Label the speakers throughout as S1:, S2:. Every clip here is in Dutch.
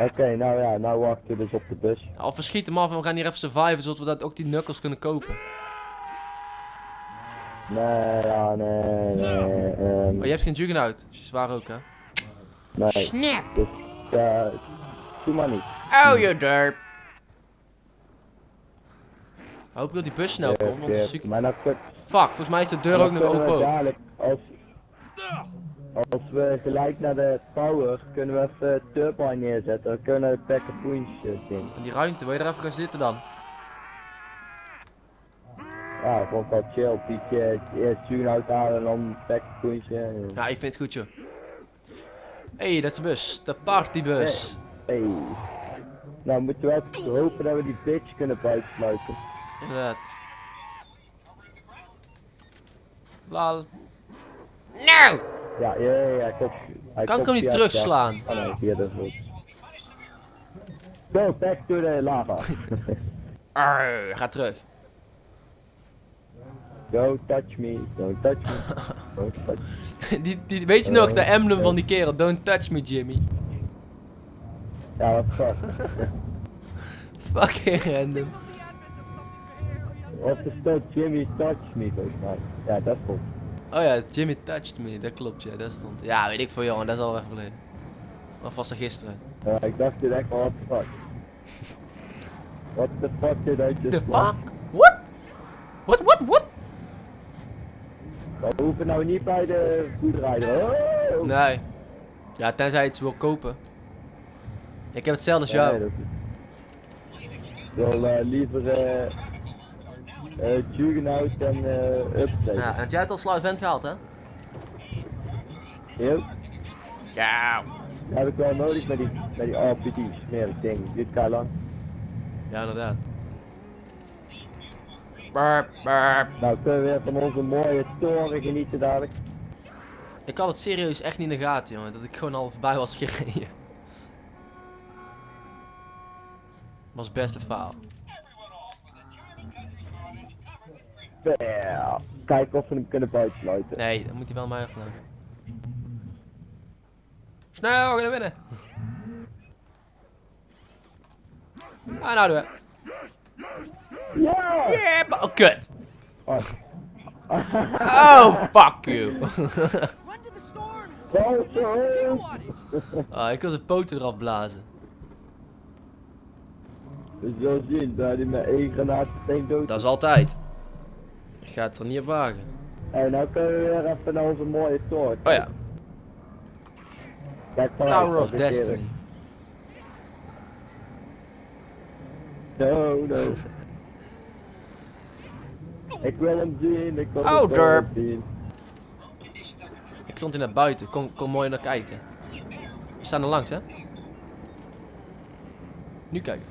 S1: Oké, nou ja, nou wachten we dus op de bus.
S2: Of we schieten hem af en we gaan hier even surviven, zodat we dat ook die knuckles kunnen kopen.
S1: Nee, ja, nee, nee. ehm,
S2: Oh, je hebt geen juggernaut. Dat is zwaar ook, hè?
S1: nee.
S2: Snap!
S1: Dus, doe maar niet.
S2: Oh, you derp! Hoop dat die bus snel komt, want dan zie ik-
S1: Maar nou, kun-
S2: Fuck, volgens mij is de deur ook nog open.
S1: dadelijk, als, als we gelijk naar de power, kunnen we even turbine neerzetten. Dan kunnen we de pack of.
S2: In die ruimte, wil je er even gaan zitten dan?
S1: Ja, gewoon wel chill. Pietje, eerst tune uithalen en dan pack of.
S2: Ja, ik vind het goed, joh. Hé, hey, dat is de bus. De partybus.
S1: Hey. Nou, moeten we even hopen dat we die bitch kunnen buitensluiten.
S2: Inderdaad. Lal. Nou!
S1: Ja, ja, ja, klopt. Hij
S2: Kan ik hem niet terugslaan?
S1: Ja, oh nee, via de voet. Go back to the lava.
S2: Arr, ga terug.
S1: Go touch me, don't touch me. Don't touch me.
S2: die, die, weet je nog, de emblem van die kerel? Don't touch me, Jimmy.
S1: Ja, wat fuck.
S2: Fucking random.
S1: Of er stond Jimmy touch me volgens mij. Ja, dat klopt.
S2: Oh ja, Jimmy touched me. Dat klopt, ja. Dat stond. Ja, weet ik veel, jongen. Dat is al even geleden. Of was dat gisteren?
S1: Ja, ik dacht dit echt what the fuck. What the fuck did I just
S2: The fuck? What? What, what, what?
S1: We hoeven nou niet bij de boerderij. Oh!
S2: Nee. Ja, tenzij je iets wil kopen. Ik heb hetzelfde als
S1: Nee,
S2: jou.
S1: dat is- Ik wil eh, liever eh eh Juggernaut en eh Upstate.
S2: Ja, en jij hebt al Sluit Vent gehaald, hè?
S1: Heel?
S2: Ja.
S1: Dat heb ik wel nodig met die, met die RPG's, smerig ding. Dit kan lang.
S2: Ja, inderdaad. Burp, burp.
S1: Nou kunnen we weer van onze mooie toren genieten dadelijk.
S2: Ik had het serieus echt niet in de gaten, jongen. Dat ik gewoon al voorbij was gereden. Was best een faal.
S1: Kijken of we hem kunnen buitensluiten.
S2: Nee, dan moet hij wel mij afnemen. Snel, we gaan winnen. Ah, nou doen we.
S1: Ja!
S2: Yeah, maar- oh, kut.
S1: Oh.
S2: Oh, fuck you. Ah, ik wil zijn poten eraf blazen.
S1: We zullen zien, dat hij met één granaat meteen dood
S2: Dat is altijd. Ik ga het er niet op wagen.
S1: En nou kunnen we weer even naar onze mooie toren.
S2: Oh ja,
S1: Kijk
S2: Tower of Destiny.
S1: No, no. ik wil hem zien, ik wil
S2: Oh,
S1: hem zien.
S2: Ik stond hier naar buiten. Kom, kom mooi naar kijken. We staan er langs, hè? Nu kijken.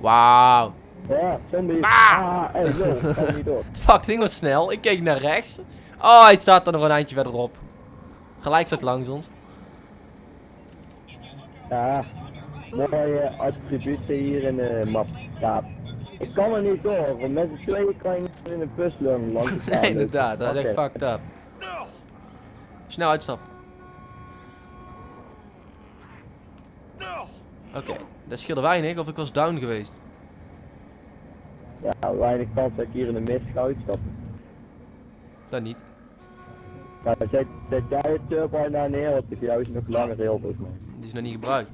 S2: Wauw.
S1: Ja, zombie.
S2: Ah!
S1: Ah, yo, niet door.
S2: Fuck, ding was snel. Ik keek naar rechts. Oh, hij staat er nog een eindje verderop. Gelijk staat langs ons.
S1: Ja, mooie attributen hier in de map. Ik kan er niet door, want met z'n tweeën kan je niet in een puzzel langs de
S2: Nee, inderdaad. Dat is echt fucked up. Snel uitstappen. Oké, dat scheelde weinig of ik was down geweest.
S1: Ja, weinig kans dat ik hier in de mist ga uitstappen.
S2: Dat niet.
S1: Maar zet, zet jij het turbine daar neer, want die jou is nog langer heel volgens mij.
S2: Die is nog niet gebruikt.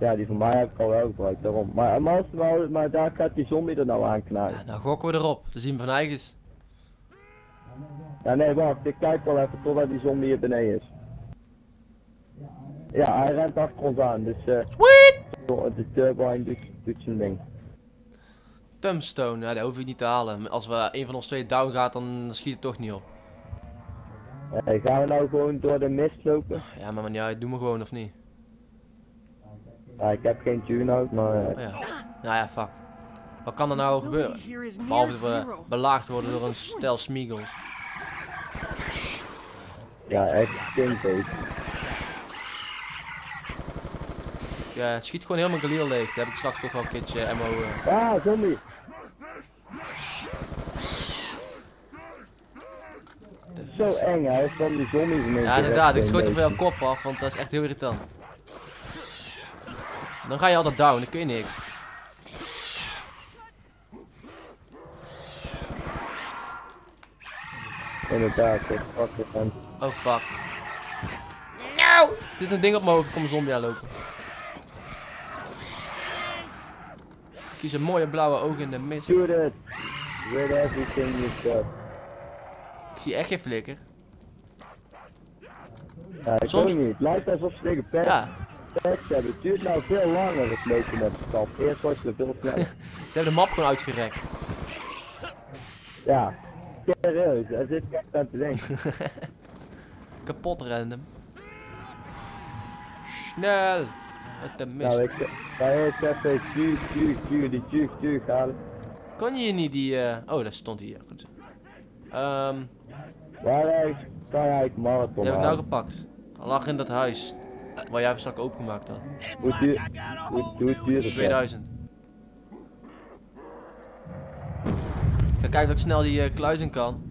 S1: Ja, die van mij heb ik al wel gebruikt, daarom. Maar, maar, als, maar, maar daar gaat die zombie er nou aan knallen.
S2: Ja, nou gokken we erop. Dan zien we van eigens.
S1: Ja, nee, wacht, ik kijk wel even totdat die zombie hier beneden is. Ja, hij rent achter ons aan, dus eh
S2: Sweet!
S1: de turbine doet, doet zijn ding.
S2: Tombstone, ja, dat hoef ik niet te halen. Als we een van ons twee down gaat, dan schiet het toch niet op.
S1: Eh, gaan we nou gewoon door de mist lopen?
S2: Ja, maar man, ja, doe me gewoon of niet.
S1: Ja, ik heb geen tune out, maar eh,
S2: Oh ja. Nou ja, fuck. Wat kan er nou gebeuren? Behalve dat we belaagd worden door een stel smiegels.
S1: ja, echt stinkbeest.
S2: Ja, schiet gewoon helemaal Galil leeg. Dan heb ik straks toch wel een keertje ammo. eh.
S1: Ah, zombie! Zo eng hè, van die zombies ineens
S2: Ja, inderdaad. Ik schoot van jouw kop af, want dat is echt heel irritant. Dan ga je altijd down, dan kun je niks.
S1: Inderdaad, dat fuck.
S2: Oh fuck. Nou! Er zit een ding op mijn hoofd, ik kom een zombie aanlopen. Kies een mooie blauwe ogen in de mist.
S1: Shoot it! With everything you got.
S2: Ik zie echt geen flikker.
S1: Ja, ik
S2: Soms-
S1: niet. Het lijkt alsof ze tegen pers
S2: Ja,
S1: hebben. Het duurt nou veel langer het lopen met de stap. Eerst was je er veel sneller.
S2: ze hebben de map gewoon uitgerekt.
S1: ja, serieus. Er zit echt aan te denken.
S2: Kapot random. Snel! De mist.
S1: nou, ik ga eerst even tuur, die tuur, tuur halen.
S2: Kon je niet die... eh, Oh, dat stond hier. Goed. Ehm,
S1: Waar kan eigenlijk marathon
S2: die heb ik nou gepakt. Hij lag in dat huis. Waar jij straks opengemaakt had.
S1: Hoe duur, hoe, hoe duur is het?
S2: 2000. Ik ga kijken of ik snel die eh, kluis in kan.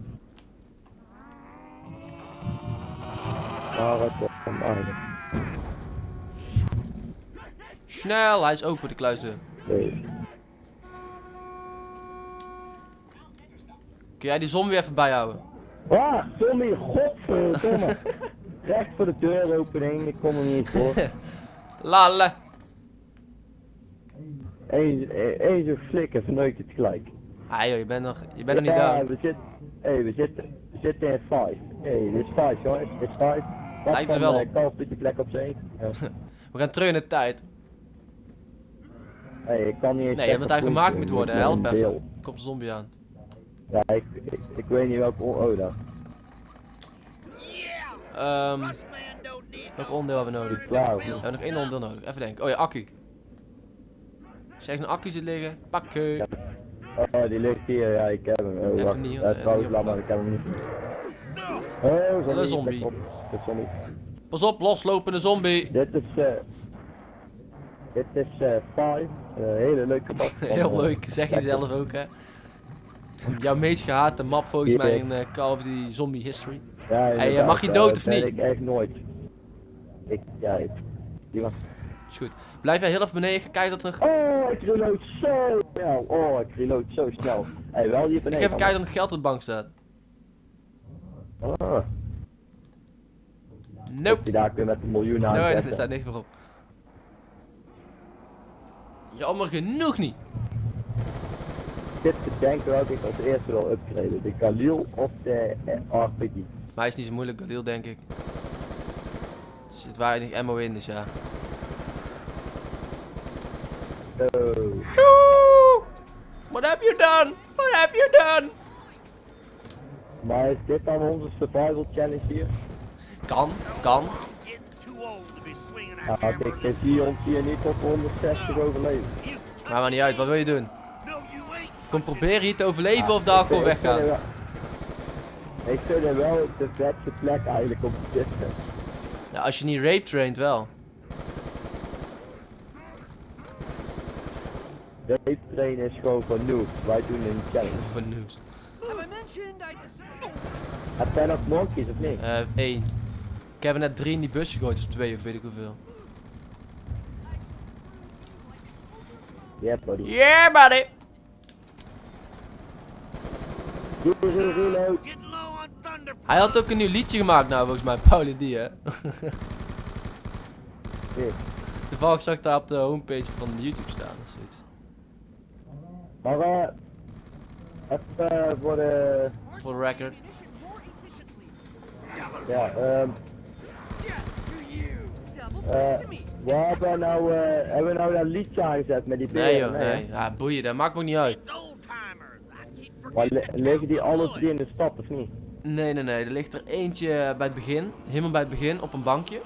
S1: Marathon, marathon.
S2: Snel, hij is open de kluisdeur. Kun jij die zombie even bijhouden?
S1: Ah, Tommy, godverdomme. Recht voor de deuropening, ik kom er niet voor.
S2: Lale.
S1: Eén zo'n flikker verneukt het gelijk.
S2: Ah joh, je bent nog, je bent nog niet daar.
S1: we zitten, hey, we zitten, we zitten in 5. Hey, dit is 5 jongens, dit is 5. Wat
S2: Lijkt
S1: van
S2: wel op.
S1: Ops 1? Ja.
S2: We gaan terug in de tijd.
S1: Hey, ik kan niet eens
S2: Nee, omdat hij
S1: zeggen
S2: gemaakt
S1: hoe
S2: moet
S1: het
S2: worden. Help
S1: een
S2: even.
S1: deel.
S2: Komt de zombie aan.
S1: Ja, ik, ik, ik weet niet welke... Oh, daar.
S2: Ehm,
S3: need
S2: welk onderdeel hebben we nodig?
S1: Klaar
S2: We hebben nog één onderdeel nodig. Even denken. Oh ja, accu. Als je een accu zit liggen, pakken.
S1: Oh, die ligt hier, ja, ik heb hem. Oh,
S2: hem
S1: wacht.
S2: niet,
S1: Ja, trouwens, laat
S2: hem
S1: maar, ik heb hem niet. Oh, zombie.
S2: zombie.
S1: Op. Dat is zombie.
S2: Pas op, loslopende zombie.
S1: Dit is, eh dit is eh Five, een hele leuke map.
S2: Heel
S1: eh,
S2: leuk, zeg je zelf ook hè. Jouw meest gehate map volgens mij in eh, Call of Duty Zombie History.
S1: Ja,
S2: Hey, mag je dood
S1: dat
S2: of niet?
S1: Ik echt nooit. Ik, ja, ik, die was...
S2: Is goed. Blijf jij heel even beneden, kijken dat er...
S1: Oh, ik reload zo snel. Oh, ik reload zo snel. Hey, wel hier beneden.
S2: even kijken of er geld op de bank staat.
S1: Ah,
S2: Nope.
S1: die daar kun je met een miljoen aan
S2: Nee, er staat niks meer op. Jammer genoeg niet.
S1: Te denken welke ik als eerste wil upgraden. De Galil of de eh, RPG.
S2: Maar hij is niet zo moeilijk, Galil denk ik. Er zit weinig ammo in, dus ja.
S1: Oh.
S2: What have you done? What have you done?
S1: Maar is dit dan onze survival challenge hier?
S2: Kan, kan.
S1: Ja, want ik zie ons hier niet op 160 overleven.
S2: Maar maar niet uit, wat wil je doen? Kom proberen hier te overleven of daar gewoon weggaan.
S1: Ik vind het wel de vetste plek eigenlijk om te zitten.
S2: Ja, als je niet rape traint wel.
S1: Rape trainen is gewoon voor noobs. Wij doen een challenge.
S2: Voor noobs.
S1: Heb jij nog monkeys of niet?
S2: Eh, één. Ik heb er net drie in die bus gegooid, of twee, of weet ik hoeveel.
S1: Ja, buddy.
S2: Yeah, buddy! Hij had ook een nieuw liedje gemaakt nou, volgens mij, Pauli D, hè? Toevallig zag ik daar op de homepage van YouTube staan of zoiets.
S1: Maar eh... Even eh, voor de...
S2: Voor de record.
S1: Ja, ehm...
S3: Yeah, to
S1: eh we hebben nou, eh, hebben nou dat liedje aangezet met die
S2: Nee
S1: beren?
S2: joh, nee. Ja, boeien, dat maakt me ook niet uit.
S1: Maar liggen die alle drie in de stad of niet?
S2: Nee, nee, nee. Er ligt er eentje bij het begin. Helemaal bij het begin op een bankje.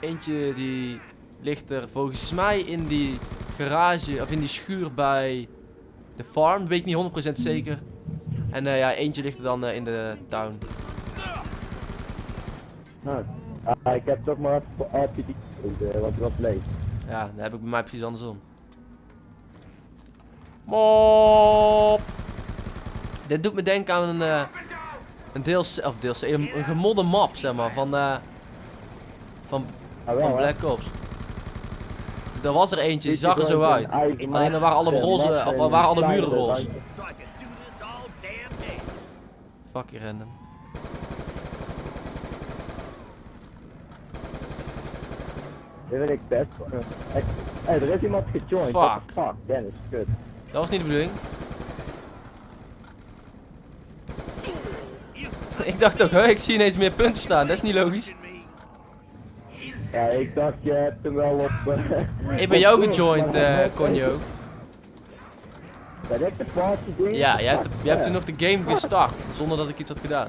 S2: Eentje die ligt er volgens mij in die garage of in die schuur bij de farm. Weet ik niet 100% zeker. En eh, ja, eentje ligt er dan eh, in de town.
S1: Nou, ah, ik heb toch maar even was leeg.
S2: Ja, dat heb ik bij mij precies andersom. Mop! Dit doet me denken aan een, eh een deels, of deels, een, een gemodde map, zeg maar, van, eh van,
S1: Ah, wel,
S2: van? Black Ops. er was er eentje, die zag er zo uit. Alleen er waren alle roze, of waren alle muren roze. Fuck je random.
S1: Dit vind ik best. Hé, hey, er is iemand gejoined.
S2: Fuck.
S1: Fuck, Dennis, kut.
S2: Dat was niet de bedoeling. Ik dacht ook, hè, ik zie ineens meer punten staan, dat is niet logisch.
S1: Ja, ik dacht, je hebt hem wel op... eh,
S2: Ik ben jou gejoined,
S1: maar-
S2: eh Conjo.
S1: Ben ik de party ding?
S2: Ja, jij hebt, jij hebt toen nog de game gestart, zonder dat ik iets had gedaan.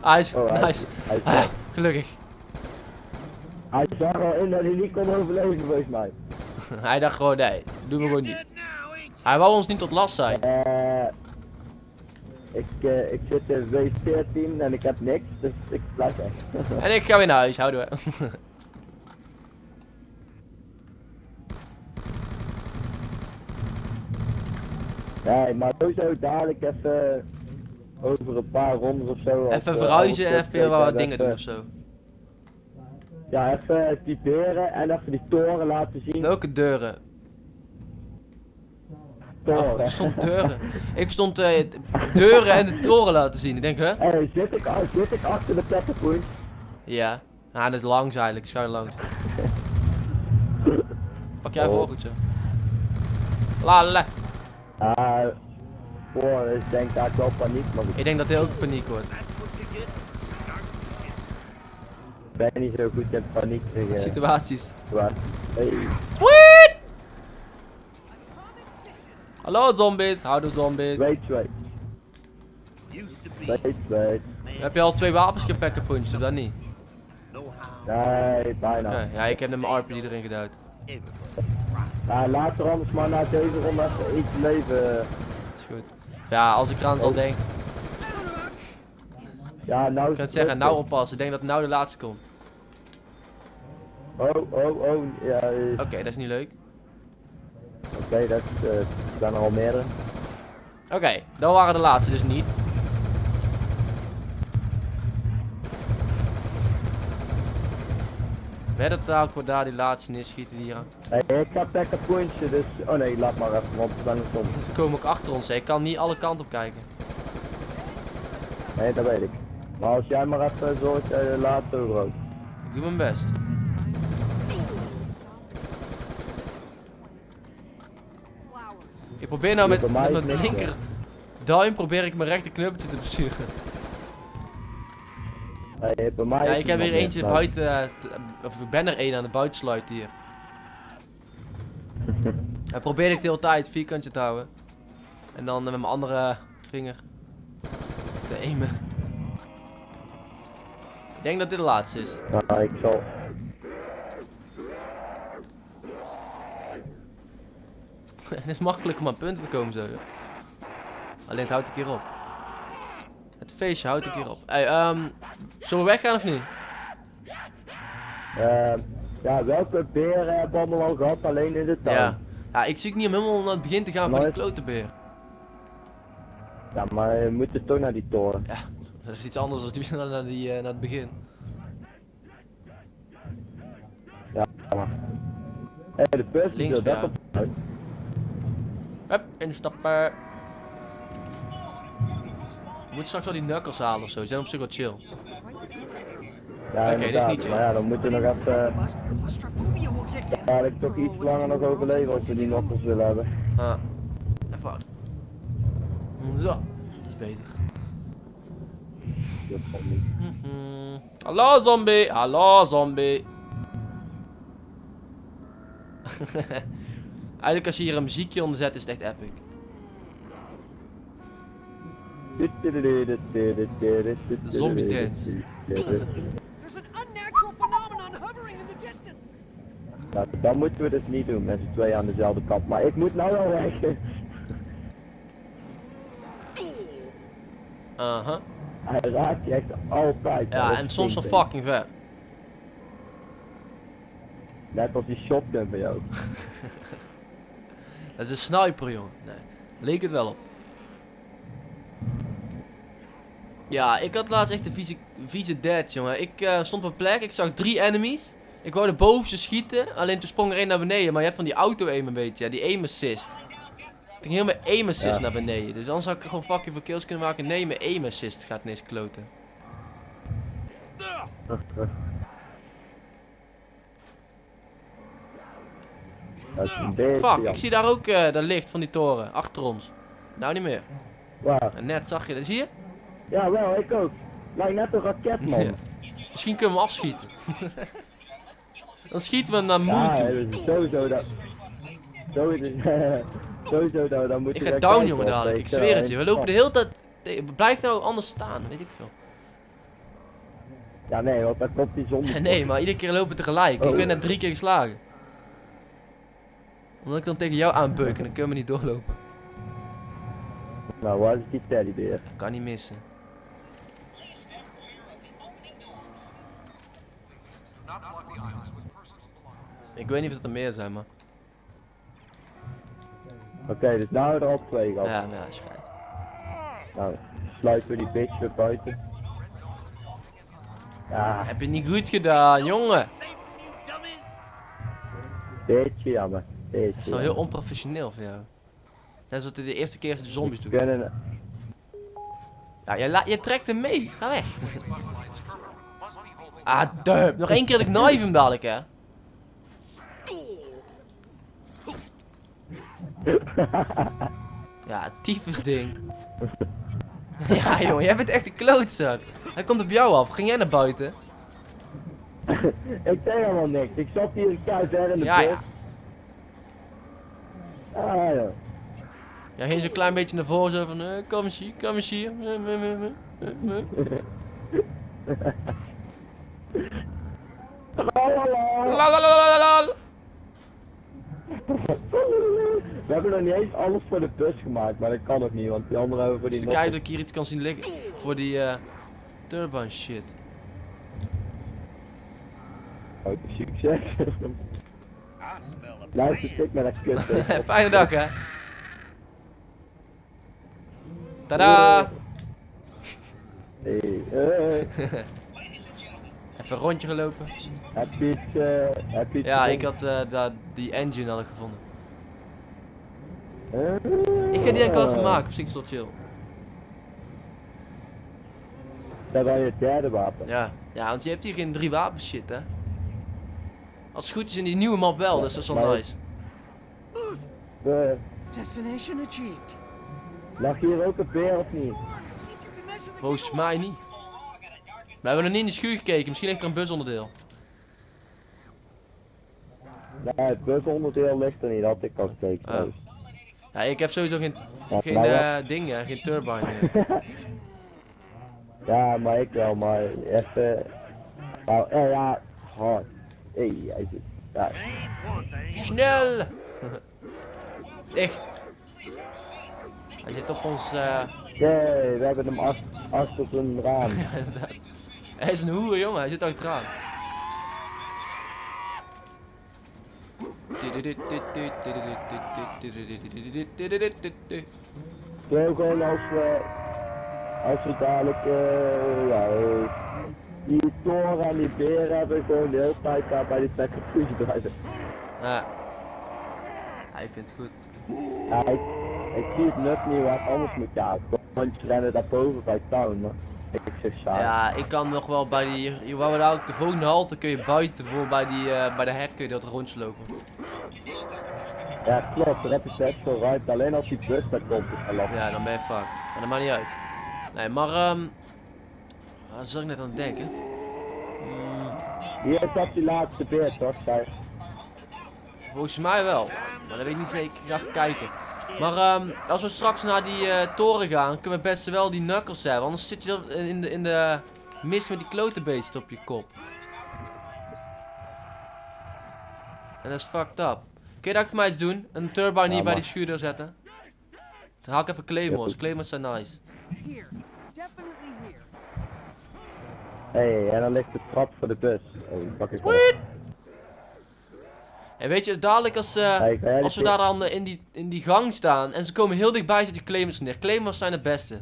S2: Ah, is,
S1: Oh, hij,
S2: nice.
S1: hij,
S2: Ah, gelukkig.
S1: Hij zag al in dat hij niet kon overleven volgens mij.
S2: Hij dacht gewoon, nee, doen we gewoon niet. Hij wou ons niet tot last zijn.
S1: Eh, ik, eh, ik zit in W14 en ik heb niks, dus ik blijf weg.
S2: En ik ga weer naar huis, houden we.
S1: nee, maar sowieso dadelijk even over een paar rondes of zo.
S2: Even
S1: eh,
S2: verhuizen en even weer wat dingen doen
S1: hebben,
S2: of zo.
S1: Ja, even typeren en even die toren laten zien.
S2: Welke deuren?
S1: Toren.
S2: Oh, er stond deuren. Ik verstond eh, deuren en de toren laten zien. Ik denk, hè?
S1: Hey, zit ik, zit ik achter de pepperpoint?
S2: Ja. Ja, dit langs eigenlijk, schuin langs. Pak jij
S1: Oh.
S2: voor goed zo. La la.
S1: Ah, ik denk dat ik wel paniek, maar
S2: Ik denk dat dit ook paniek wordt.
S1: ik ben niet zo goed in paniek tegen.
S2: Situaties.
S1: Waar. Hey,
S2: Sweet! Hallo zombies, houdoe zombies.
S1: wait, wait, wait, wait.
S2: Heb je al twee wapens gepakt punched of dat niet?
S1: Nee, bijna.
S2: Oké, ja, ik heb net mijn RP erin
S3: everybody
S1: Ja, laat er anders maar na deze ronde even iets leven.
S2: Is goed. Ja, als ik eraan zal denk,
S1: Ja, nou
S2: ik kan het zeggen, nou oppassen. Ik denk dat nou de laatste komt.
S1: Oh, oh, oh, ja, eh,
S2: Oké, dat is niet leuk.
S1: oké, dat is, eh, zijn er al meerdere.
S2: Oké, dat waren de laatste dus niet. Werd het ook voor daar die laatste neerschieten die hier aan.
S1: Hey, ik ga pakken puntje, dus... Oh nee, laat maar even, want we zijn er soms.
S2: Ze komen ook achter ons, hè. ik kan niet alle kanten op kijken.
S1: Nee, dat weet ik. Maar als jij maar even zorgt, eh, laat het ook.
S2: Ik doe mijn best. Ik probeer nou met, mijn linker duim probeer ik mijn rechter knuppeltje te besturen. Ja, ik heb weer eentje buiten, eh, t- of ik ben er één aan de buitensluit hier. En probeer ik de hele tijd vierkantje te houden. En dan eh, met mijn andere vinger te aimen. Ik denk dat dit de laatste is.
S1: Nou, ik zal...
S2: Het is makkelijk om aan punten te komen zo. Alleen het houdt een keer op. Het feestje houdt een keer op. Hey, ehm, zullen we weggaan of niet?
S1: eh, ja, welke beren hebben we al gehad, alleen in de tuin?
S2: Ja. Ja, ik zie het niet om helemaal naar het begin te gaan voor die klote beer.
S1: Ja, maar we moeten toch naar die toren.
S2: Ja, dat is iets anders dan die, naar, die, eh, naar het begin.
S1: Ja, maar... Hé, de bus is
S2: Links
S1: dat op.
S2: Hup, instappen. We moeten straks wel die knuckles halen of zo, die zijn op zich wel chill.
S1: Ja,
S2: Oké, dit is niet chill.
S1: Maar ja, dan moeten we nog even... Ja, ik toch iets langer nog overleven als we die nokkels willen hebben.
S2: Ah, even uit. Zo, dat is beter. Mhm. Hallo zombie, hallo zombie. Eigenlijk als je hier een muziekje onder zet is het echt epic. zombie dance.
S3: There's an unnatural phenomenon hovering in the distance.
S1: Nou, dat moeten we dus niet doen met z'n tweeën aan dezelfde kant. Maar ik moet nou wel weg.
S2: Aha.
S1: Hij raakt je echt altijd.
S2: Ja, en soms wel fucking ver.
S1: Net als die shotgun bij jou.
S2: Dat is een sniper, jongen. Nee, leek het wel op. Ja, ik had laatst echt een vieze, vieze dead, jongen. Ik eh, stond op een plek, ik zag drie enemies. Ik wou de bovenste schieten, alleen toen sprong er één naar beneden. Maar je hebt van die auto aim een beetje, ja, die aim assist. Ik ging mijn aim assist
S1: Ja.
S2: naar beneden. Dus anders had ik gewoon fucking veel kills kunnen maken. Nee, mijn aim assist gaat ineens kloten.
S1: Dat is een beetje
S2: Fuck, ik zie daar ook eh, dat licht van die toren, achter ons. Nou niet meer.
S1: Waar?
S2: En net zag je dat, zie je?
S1: Ja, wel, ik ook. Lijkt net een raket, man.
S2: Ja. Misschien kunnen we afschieten. Dan schieten we naar
S1: Ja,
S2: moon toe.
S1: dat is sowieso dat. Sowieso, sowieso dat, dan moet
S2: Ik
S1: je
S2: ga down jongen dadelijk, ik
S1: ik,
S2: zweer het je. We lopen de hele tijd... Blijf nou anders staan, weet ik veel.
S1: Ja, nee, want dan komt die zon.
S2: Nee, maar iedere keer lopen we tegelijk. Ik
S1: Oh.
S2: ben net drie keer geslagen. Omdat ik dan tegen jou aanbeuk en dan kunnen we niet doorlopen.
S1: Nou, waar is die teddybeer?
S2: Kan niet missen. Ik weet niet of het er meer zijn, maar...
S1: Oké, dus nou er al twee gehad.
S2: Ja, ja, schijt.
S1: Nou, sluiten we die bitch weer buiten. Ja,
S2: Heb je niet goed gedaan, jongen.
S1: beetje jammer. Beetje
S2: Dat is wel heel onprofessioneel voor jou. Net zoals de eerste keer de zombies doen.
S1: kunnen...
S2: Ja, jij, jij trekt hem mee. Ga weg. ah, dup. Nog één keer dat ik knife hem dadelijk, hè. Ja, tyfus ding. ja, jongen, jij bent echt een klootzak. Hij komt op jou af. Ging jij naar buiten?
S1: ik zei helemaal niks. Ik zat hier een in de
S2: Ja,
S1: bus.
S2: ja.
S1: Ah, ja.
S2: Ja, ging zo'n klein beetje naar voren zo van, eh, kom eens hier, kom eens hier.
S1: We hebben nog niet eens alles voor de bus gemaakt, maar dat kan ook niet, want die andere hebben voor die
S2: Dus
S1: noppen.
S2: kijken of ik hier iets kan zien liggen. Voor die eh turbine shit.
S1: Oh, succes. Luister stuk met dat kut.
S2: Fijne dag hè. Tada!
S1: Hey, eh,
S2: Even een rondje gelopen.
S1: heb je iets, eh, heb je iets
S2: Ja, ik had da- die engine ik gevonden. Ik ga die enkel even maken, op zich is dat chill.
S1: Dat was je derde wapen.
S2: Ja. ja, want je hebt hier geen drie wapens shit hè. Als het goed is in die nieuwe map wel, dus dat is wel
S1: Maar-
S2: nice.
S1: Eh,
S3: Destination achieved.
S1: lag hier ook een beer of niet?
S2: Volgens mij niet. We hebben nog niet in de schuur gekeken, misschien ligt er een busonderdeel.
S1: Nee, het busonderdeel ligt er niet, dat had ik al gekeken.
S2: Oh. Ja, ik heb sowieso geen,
S1: Ja,
S2: geen
S1: nou
S2: eh, ding, hè, geen turbine meer.
S1: Ja, maar ik wel, maar even... Nou, eh, ja, hard. Hé, hij zit... Ja,
S2: Snel! Echt. Hij zit op ons. eh
S1: nee, we hebben hem achter, achter zijn raam.
S2: ja, inderdaad. Hij is een hoer, jongen. Hij zit achteraan.
S1: Zo gewoon als we... Als we dadelijk, eh, ja, die toren en die beren hebben, gewoon de hele tijd daar bij die sacrifice drijven.
S2: Ja. Hij vindt het goed.
S1: Ja, ik, ik zie het nut niet waar het anders moet gaan. Want je rennen daarboven bij town, maar ik zeg saai.
S2: Ja, ik kan nog wel bij die. Je wou daar ook de volgende halte kun je buiten voor bij die eh, bij de hek kun je dat rondje lopen.
S1: Ja, klopt, daar heb je best ruimte. Alleen als die bus daar komt, is.
S2: Ja, dan ben je fucked. Maar dat maakt niet uit. Nee, maar ehm. Waar zat ik net aan het denken?
S1: Hier zat die laatste beer, toch?
S2: Volgens mij wel. Maar dat weet ik niet zeker. Ik ga even kijken. Maar ehm, als we straks naar die eh, toren gaan, kunnen we best wel die knuckles hebben. Anders zit je dan in de, in de mist met die klotenbeest op je kop. En dat is fucked up. Kun je dat voor mij iets doen? Een turbine hier bij die schuurdeur zetten? Dan haal ik even claymores.
S1: Ja.
S2: Claymores zijn nice.
S1: Hey, en dan ligt de trap voor de bus. Oh, die pak ik wel.
S2: Weet. En weet je, dadelijk als,
S1: jij
S2: als we daar dan eh, in die, in die gang staan en ze komen heel dichtbij, zet je claimers neer. Claimers zijn het beste.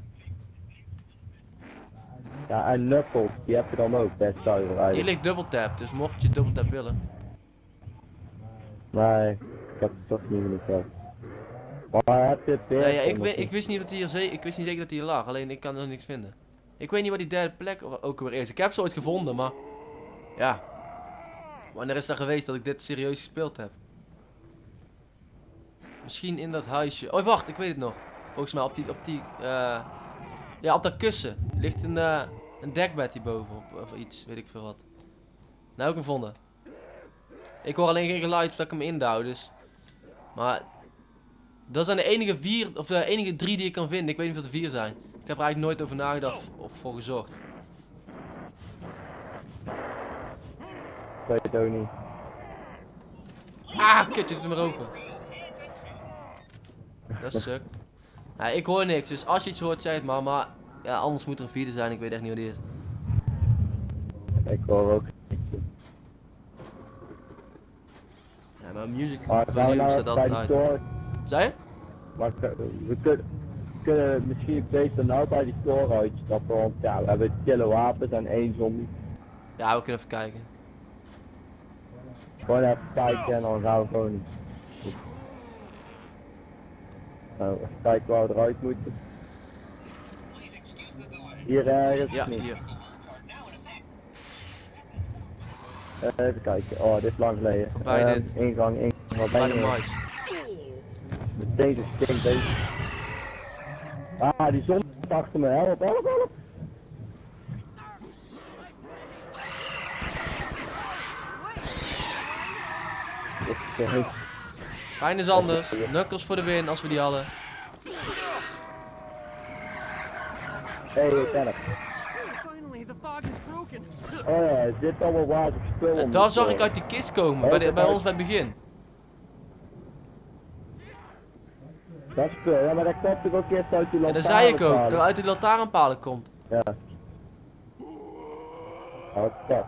S1: Ja, en Knuckles, die heb je dan ook best zuiver
S2: Hier
S1: eigenlijk.
S2: ligt dubbeltap, dus mocht je dubbeltap willen.
S1: Nee, ik heb het toch niet genoeg. Maar heb je het?
S2: Nee, ja, ik, ik wist niet dat hij hier ik wist niet zeker dat hij hier lag, alleen ik kan er niks vinden. Ik weet niet waar die derde plek ook weer is. Ik heb ze ooit gevonden, maar ja. Wanneer is dat geweest dat ik dit serieus gespeeld heb? Misschien in dat huisje. Oh, wacht, ik weet het nog. Volgens mij op die, op die, eh, ja, op dat kussen ligt een, eh, een dekbed hierboven of, of iets, weet ik veel wat. Nou, heb ik hem gevonden. Ik hoor alleen geen geluid dat ik hem indouw, dus. Maar dat zijn de enige vier, of de enige drie die ik kan vinden. Ik weet niet of er vier zijn. Ik heb er eigenlijk nooit over nagedacht of, voor.
S1: Ik weet het ook niet.
S2: Ah, kut, je doet hem open. Dat sukt. Ja, ik hoor niks, dus als je iets hoort, zeg het maar. Maar ja, anders moet er een vierde zijn. Ik weet echt niet wat die is.
S1: Ik hoor ook.
S2: Ja, maar music
S1: Maar nou
S2: staat altijd uit. je?
S1: Maar we we kunnen, kunnen misschien beter nou bij die store uitstappen, want ja, we hebben chille wapens en één zombie.
S2: Ja, we kunnen even kijken.
S1: Gewoon even kijken en dan gaan we gewoon. Nou, even kijken waar we eruit moeten. Hier ergens
S2: Ja,
S1: niet?
S2: hier.
S1: Eh, even kijken. Oh, dit is lang geleden.
S2: Voorbij
S1: Ehm,
S2: dit.
S1: Ingang, ingang.
S2: Bij de mais.
S1: Meteen de stink deze. Ah, die zon achter me. Help, help, help. Eh,
S2: Fijn is anders. Knuckles voor de win als we die hadden.
S1: Hey, ik ken het.
S3: Finally, the fog is broken.
S1: Oh ja, is dit allemaal wazig spul om
S2: Daar zag ik
S1: storen?
S2: uit die kist komen. Bij, de- bij ons bij het begin.
S1: Dat spul, ja, maar dat komt toch ook eerst uit die
S2: Ja,
S1: lantaarn.
S2: dat zei ik ook. Dat uit die lantaarnpalen komt.
S1: Ja. Oh, wat vet.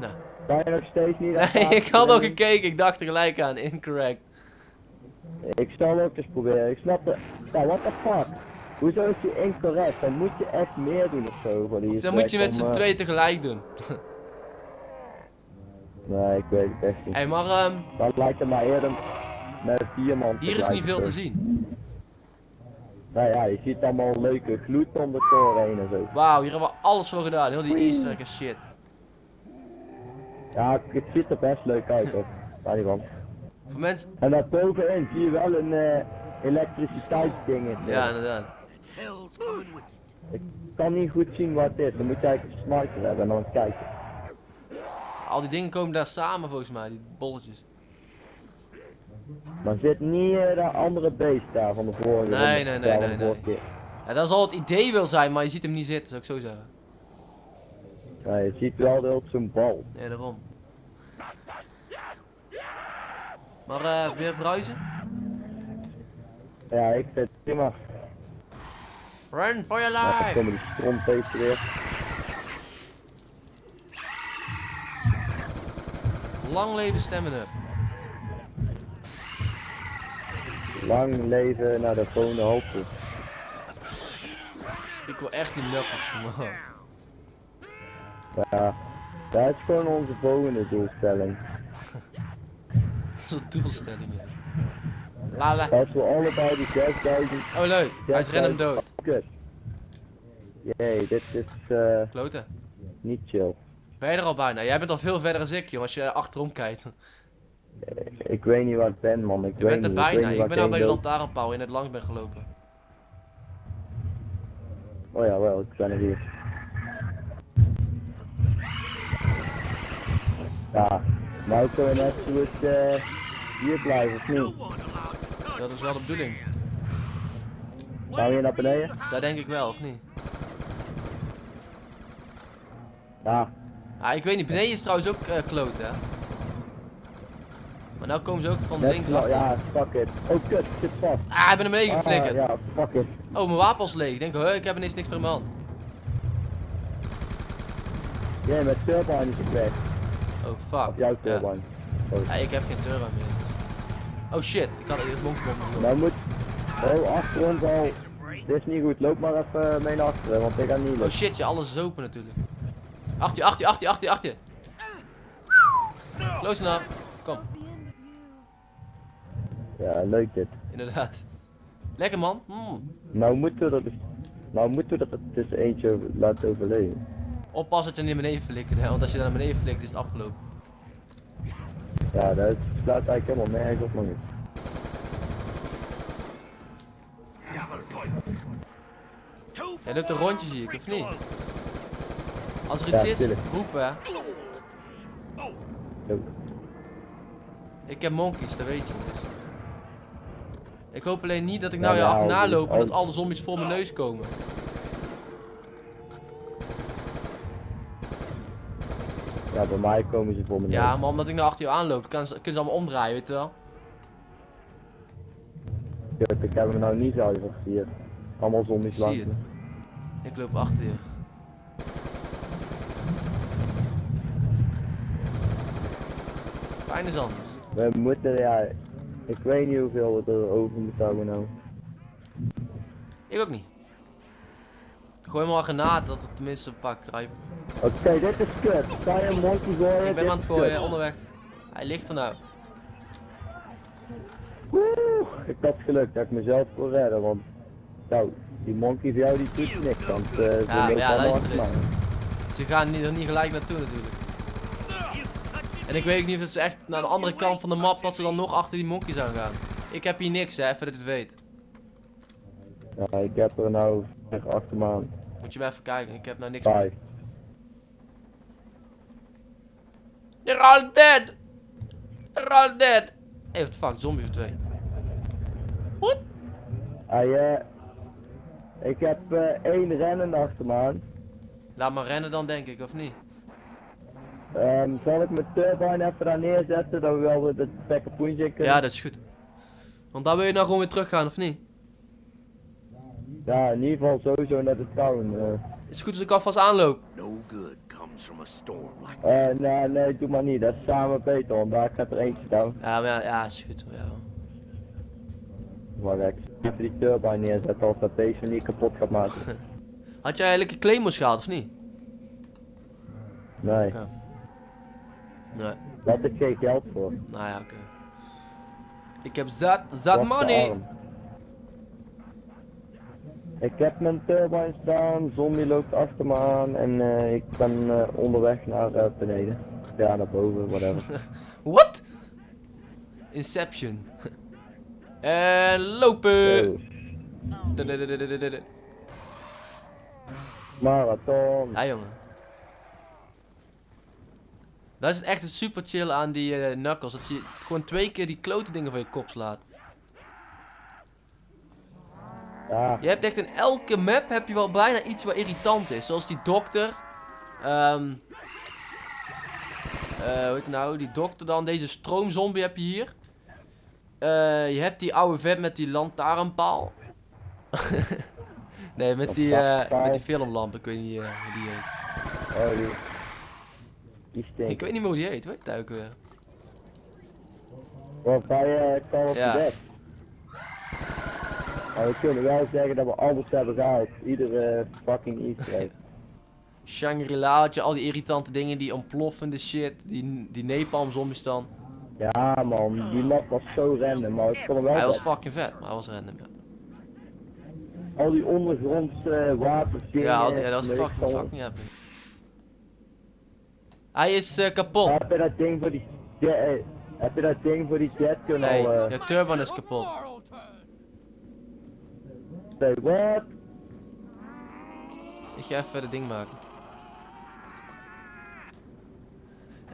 S2: Nou.
S1: Kan je nog steeds niet...
S2: Nee, ik had al gekeken. Ik dacht er gelijk aan. Incorrect.
S1: Ik zal ook eens proberen. Ik snap het. Ja, what the fuck? Hoezo is die incorrect? Dan moet je echt meer doen of zo voor die
S2: Dan moet je met z'n
S1: eh,
S2: twee tegelijk doen.
S1: Nee, ik weet het echt niet.
S2: Hé, maar ehm,
S1: Dan lijkt het maar eerder met vier man
S2: hier is niet veel te zien.
S1: Nou ja, je ziet allemaal leuke gloed om de toren heen en zo.
S2: Wauw, hier hebben we alles voor gedaan. Heel die easter en shit.
S1: Ja, het ziet er best leuk uit hoor. Daar niet van.
S2: Voor mensen...
S1: En daar bovenin zie je wel een eh elektriciteitsding in.
S2: Ja, inderdaad.
S1: Ik kan niet goed zien wat het is. Dan moet je eigenlijk een sniper hebben en dan kijken.
S2: Al die dingen komen daar samen volgens mij. Die bolletjes.
S1: Maar zit niet eh, dat andere beest daar van de vorige
S2: Nee, nee, nee, nee,
S1: de
S2: nee. Ja, dat zal het idee wel zijn, maar je ziet hem niet zitten, zou ik zo zeggen.
S1: Ja, je ziet wel dat op zo'n bal.
S2: Nee, daarom. Maar eh, weer verhuizen?
S1: Ja, ik vind het prima.
S2: Run for your
S1: Ja,
S2: life!
S1: komen die strompbeesten weer.
S2: Lang leven stemmen up.
S1: Lang leven naar de volgende hoogte.
S2: Ik wil echt die knuckles, man.
S1: Ja, dat is gewoon onze volgende doelstelling.
S2: Dat is een doelstelling, ja. La la.
S1: Als we allebei die 6000...
S2: Oh leuk, hij is random dood.
S1: Jee, dit is eh
S2: Kloten.
S1: niet chill.
S2: Ben je er al bijna? Jij bent al veel verder dan ik, joh, als je achterom kijkt.
S1: Ik weet niet waar ik ben man, ik
S2: Je
S1: weet
S2: bent er
S1: niet.
S2: bijna. Ik ben al bij de lantaarnpaal in het langs ben gelopen.
S1: Oh ja, wel, ik ben er hier. Ja, nou kunnen we net zo goed eh, hier blijven of niet?
S2: Dat is wel de bedoeling.
S1: Gaan we hier naar beneden?
S2: Dat denk ik wel, of niet?
S1: Ja,
S2: Ah, ik weet niet, beneden is trouwens ook eh kloten, hè? Maar nou komen ze ook van
S1: net
S2: links
S1: wel, ja, fuck it. Oh kut, zit vast.
S2: Ah, ik ben naar beneden
S1: Ah,
S2: geflikkerd.
S1: ja, fuck it.
S2: Oh, mijn wapen is leeg. Ik denk, huh, ik heb ineens niks meer in mijn hand.
S1: Jij met turbine is het weg.
S2: Oh, fuck.
S1: Jouw
S2: Ja.
S1: turbine. Oh.
S2: Ja, ik heb geen turbo meer. Oh shit, ik had het monkbom
S1: Nou moet... Oh, achter ons al is niet goed. Loop maar even mee naar achteren, want ik ga niet
S2: Oh shit, ja, alles is open natuurlijk. Achter je, achter je, achter je, achter je, achter je. Close enough. Kom,
S1: Ja, leuk dit.
S2: inderdaad. Lekker man. Mm.
S1: Nou moeten we dus... Nou moeten we er dus eentje laten overleven.
S2: Oppassen dat je niet naar beneden flikkert, hè, want als je naar beneden flikt is het afgelopen.
S1: Ja, dat slaat eigenlijk helemaal nergens op, man.
S2: Jij loopt een rondje zie ik, of niet? Als er
S1: Ja,
S2: iets is, roepen hè.
S1: Zo.
S2: Ik heb monkeys, dat weet je dus. Ik hoop alleen niet dat ik
S1: Ja,
S2: nou je
S1: nou,
S2: achterna loop en dat alle zombies voor mijn neus komen.
S1: Ja, bij mij komen ze voor mijn
S2: Ja,
S1: neus.
S2: maar omdat ik nou achter je aanloop, kan ze, kunnen ze allemaal omdraaien, weet je wel.
S1: Ik heb hem nou niet zuiver hier. Allemaal zombies
S2: Zie
S1: langs
S2: het. Ik loop achter je. Fijn is anders.
S1: We moeten, ja... Ik weet niet hoeveel we er over moeten houden nou.
S2: Ik ook niet. Gooi maar een granaat dat er tenminste een paar kruipen.
S1: Oké, dit is kut. Ga je een monkey gooien?
S2: Ik ben aan het gooien,
S1: kut.
S2: onderweg. Hij ligt er nou.
S1: Woe, ik had geluk dat ik mezelf kon redden, want... Nou, die monkey van jou die doet niks, want eh ze
S2: Ja, ja, luister. Ze gaan niet, er niet gelijk naartoe natuurlijk. En ik weet ook niet of ze echt naar de andere kant van de map, dat ze dan nog achter die monkeys aan gaan. Ik heb hier niks hè, even dat je het weet.
S1: Ja, ik heb er nou achter me aan.
S2: Moet je maar even kijken, ik heb nou niks meer.
S1: Vijf.
S2: They're all dead! They're all dead! Hey, what the fuck, zombie voor twee. What?
S1: Hey, eh, ik heb eh, één rennen achter me aan.
S2: Laat maar rennen dan denk ik, of niet?
S1: Ehm, zal ik mijn turbine even daar neerzetten, dat we wel weer het fekke poentje kunnen?
S2: Ja, dat is goed. Want dan wil je nou gewoon weer teruggaan, of niet?
S1: Ja, in ieder geval sowieso net het kan. eh.
S2: Is het goed als ik alvast aanloop?
S4: No good comes from a storm like
S1: Eh, nee, nee, doe maar niet. Dat is samen beter, want daar gaat er eentje down.
S2: Ja, maar ja, ja is goed. Ja.
S1: Maar ik even die turbine neerzetten als dat deze niet kapot gaat maken.
S2: Had jij eigenlijk een claymores gehaald, of niet?
S1: Nee.
S2: Nee,
S1: daar heb ik geen geld voor.
S2: nou ja, oké. Ik heb zat, zat money!
S1: Ik heb mijn turbine staan, zombie loopt achter me aan en eh, ik ben eh, onderweg naar eh, beneden. Ja, naar boven, whatever.
S2: What? Inception. en lopen!
S1: Marathon.
S2: Ja, jongen. Dat is het echt het super chill aan die eh, knuckles. Dat je gewoon twee keer die klote dingen van je kop slaat.
S1: Ja,
S2: Je hebt echt in elke map heb je wel bijna iets wat irritant is. Zoals die dokter. Ehm eh, hoe heet het nou? Die dokter dan. Deze stroomzombie heb je hier. Eh, je hebt die oude vet met die lantaarnpaal. nee, met die, met die filmlamp. Ik weet niet hoe die heet.
S1: oh die. Die stinkt.
S2: Ik weet niet meer hoe die heet. Weet je ook weer?
S1: Uh, of
S2: Ja.
S1: the Dead. Maar we kunnen wel zeggen dat we alles hebben gehaald. Iedere fucking easter egg.
S2: Shangri-La had je al die irritante dingen. Die ontploffende shit. Die, die napalm zombies dan.
S1: Ja man, die map was zo random, maar ik kon hem wel
S2: Hij was fucking vet. Maar hij was random, ja.
S1: Al die ondergrondse waterdingen.
S2: Ja, dat was fucking, fucking epic. Hij is eh, kapot.
S1: Heb je dat ding voor die... Eh, heb je dat ding voor die jet kunnen
S2: Nee,
S1: al... eh
S2: de turban is kapot.
S1: Say what?
S2: Ik ga even het ding maken.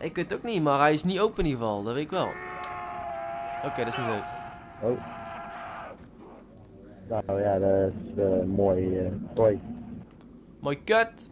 S2: Ik weet het ook niet, maar hij is niet open in ieder geval. Dat weet ik wel. Oké, dat is niet leuk.
S1: Oh. Nou ja, dat is eh, mooi. mooi.
S2: Mooi kut.